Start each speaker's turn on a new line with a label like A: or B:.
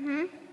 A: Mm-hmm.